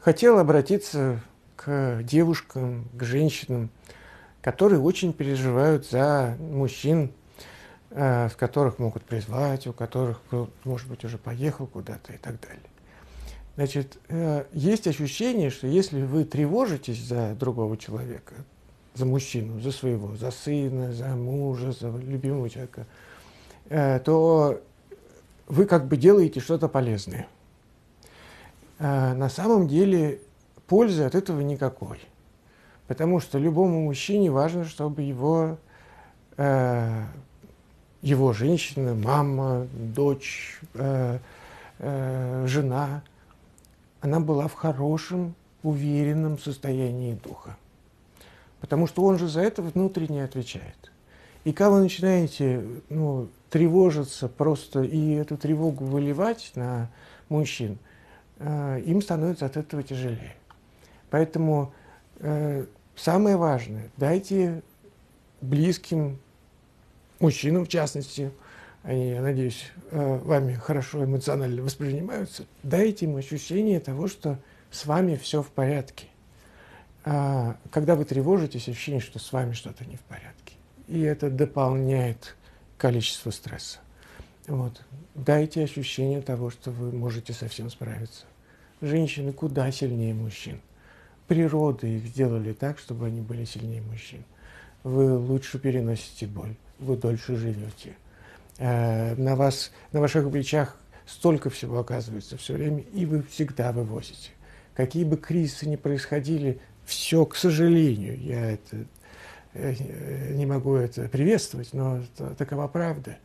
хотел обратиться к девушкам, к женщинам, которые очень переживают за мужчин, э, с которых могут призвать, у которых, может быть, уже поехал куда-то и так далее. Значит, э, есть ощущение, что если вы тревожитесь за другого человека, за мужчину, за своего, за сына, за мужа, за любимого человека, э, то вы как бы делаете что-то полезное. На самом деле пользы от этого никакой. Потому что любому мужчине важно, чтобы его, э, его женщина, мама, дочь, э, э, жена, она была в хорошем, уверенном состоянии духа. Потому что он же за это внутренне отвечает. И когда вы начинаете ну, тревожиться просто и эту тревогу выливать на мужчин, им становится от этого тяжелее. Поэтому э, Самое важное, дайте близким мужчинам, в частности, они, я надеюсь, э, вами хорошо эмоционально воспринимаются, дайте им ощущение того, что с вами все в порядке. А когда вы тревожитесь, ощущение, что с вами что-то не в порядке. И это дополняет количество стресса. Вот. Дайте ощущение того, что вы можете совсем справиться. Женщины куда сильнее мужчин природы их сделали так, чтобы они были сильнее мужчин. Вы лучше переносите боль, вы дольше живете. Э, на, вас, на ваших плечах столько всего оказывается все время, и вы всегда вывозите. Какие бы кризисы ни происходили, все, к сожалению, я это э, не могу это приветствовать, но такова правда.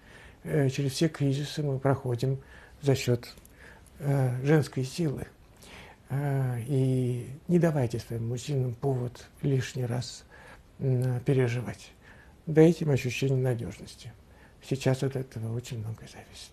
Э, через все кризисы мы проходим за счет женской силы. А, и не давайте своим мужчинам повод лишний раз переживать. Дайте им ощущение надежности. Сейчас от этого очень многое зависит.